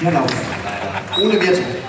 Laufer, ohne Wertung.